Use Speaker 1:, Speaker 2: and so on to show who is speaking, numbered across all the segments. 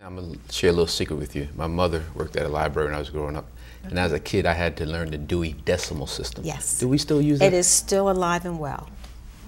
Speaker 1: I'm gonna share a little secret with you. My mother worked at a library when I was growing up, okay. and as a kid, I had to learn the Dewey Decimal System.
Speaker 2: Yes.
Speaker 1: Do we still use it?
Speaker 2: It is still alive and well.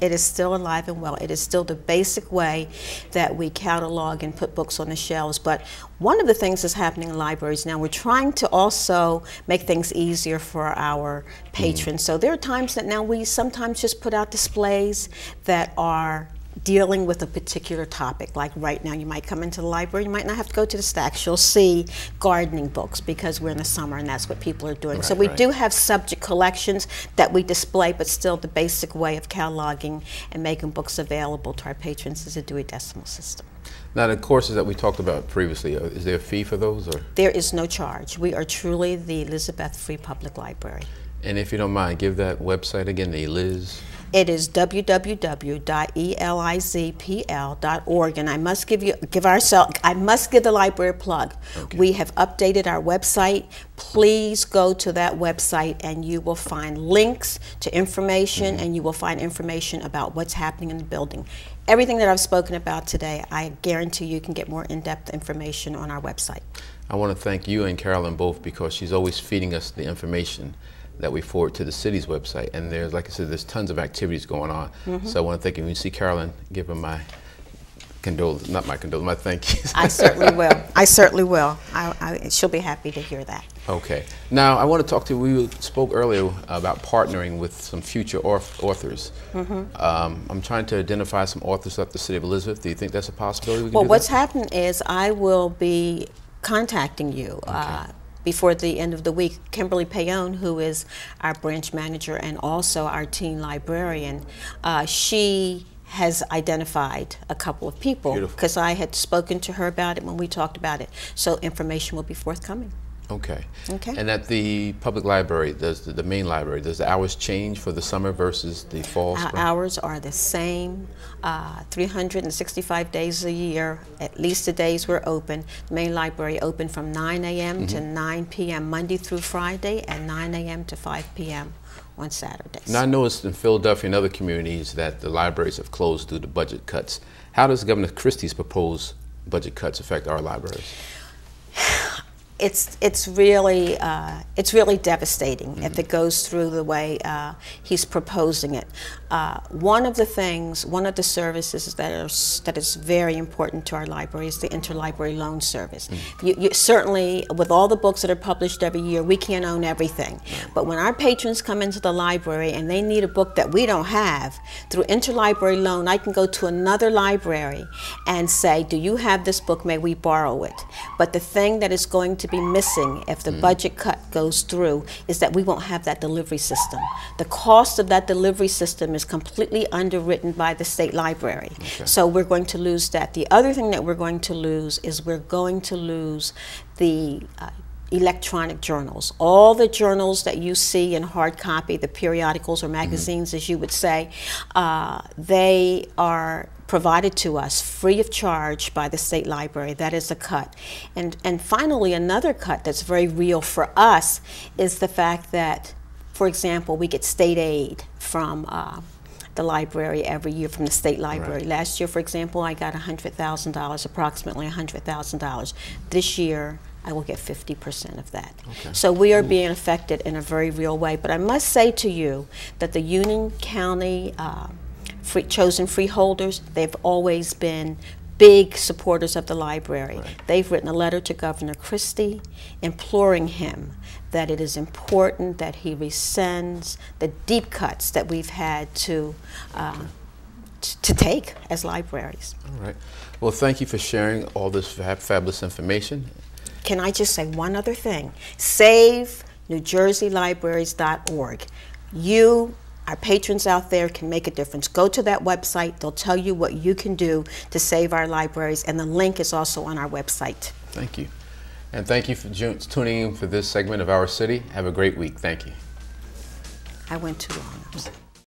Speaker 2: It is still alive and well. It is still the basic way that we catalog and put books on the shelves. But one of the things that's happening in libraries now, we're trying to also make things easier for our patrons. Mm. So there are times that now we sometimes just put out displays that are dealing with a particular topic. Like right now, you might come into the library, you might not have to go to the stacks. You'll see gardening books because we're in the summer and that's what people are doing. Right, so we right. do have subject collections that we display, but still the basic way of cataloging and making books available to our patrons is a Dewey Decimal System.
Speaker 1: Now, the courses that we talked about previously, uh, is there a fee for those? or?
Speaker 2: There is no charge. We are truly the Elizabeth Free Public Library.
Speaker 1: And if you don't mind, give that website again, the Liz.
Speaker 2: It is www.elizpl.org, and I must give you give ourselves. I must give the library a plug. Okay. We have updated our website. Please go to that website, and you will find links to information, mm -hmm. and you will find information about what's happening in the building. Everything that I've spoken about today, I guarantee you can get more in-depth information on our website.
Speaker 1: I want to thank you and Carolyn both because she's always feeding us the information that we forward to the city's website. And there's, like I said, there's tons of activities going on. Mm -hmm. So I want to thank you. When you see Carolyn, give her my condolence, not my condolence, my thank yous.
Speaker 2: I certainly will. I certainly will. I, I, she'll be happy to hear that.
Speaker 1: Okay. Now, I want to talk to you. We spoke earlier about partnering with some future authors. Mm -hmm. um, I'm trying to identify some authors up the city of Elizabeth. Do you think that's a possibility? We
Speaker 2: well, what's happened is I will be contacting you. Okay. Uh, before the end of the week, Kimberly Payone, who is our branch manager and also our teen librarian, uh, she has identified a couple of people because I had spoken to her about it when we talked about it. So information will be forthcoming.
Speaker 1: Okay. Okay. And at the public library, does the, the, main library, does the hours change for the summer versus the fall?
Speaker 2: Our spring? hours are the same, uh, 365 days a year, at least the days we're open. The main library open from 9 a.m. Mm -hmm. to mm-hmm. 9 p.m. Monday through Friday and 9 a.m. to 5 p.m. on Saturdays.
Speaker 1: Now I noticed in Philadelphia and other communities that the libraries have closed due to budget cuts. How does Governor Christie's proposed budget cuts affect our libraries?
Speaker 2: It's it's really uh, it's really devastating mm -hmm. if it goes through the way uh, he's proposing it. Uh, one of the things, one of the services that are that is very important to our library is the interlibrary loan service. Mm -hmm. you, you, certainly, with all the books that are published every year, we can't own everything. But when our patrons come into the library and they need a book that we don't have, through interlibrary loan, I can go to another library and say, "Do you have this book? May we borrow it?" But the thing that is going to be missing if the mm. budget cut goes through is that we won't have that delivery system. The cost of that delivery system is completely underwritten by the state library. Okay. So we're going to lose that. The other thing that we're going to lose is we're going to lose the uh, electronic journals. All the journals that you see in hard copy, the periodicals or mm-hmm. magazines, mm -hmm. as you would say, uh, they are provided to us free of charge by the state library. That is a cut. And, and finally, another cut that's very real for us is the fact that, for example, we get state aid from uh, the library every year from the state library. Right. Last year, for example, I got $100,000, approximately $100,000. This year, I will get 50% of that. Okay. So we are being affected in a very real way. But I must say to you that the Union County uh, free, chosen freeholders, they've always been big supporters of the library. Right. They've written a letter to Governor Christie imploring him that it is important that he rescinds the deep cuts that we've had to uh, to take as libraries.
Speaker 1: All right. Well, thank you for sharing all this fab fabulous information.
Speaker 2: Can I just say one other thing? Save NewJerseyLibraries.org. You our patrons out there can make a difference. Go to that website. They'll tell you what you can do to save our libraries, and the link is also on our website.
Speaker 1: Thank you. And thank you for tuning in for this segment of Our City. Have a great week. Thank you.
Speaker 2: I went too long.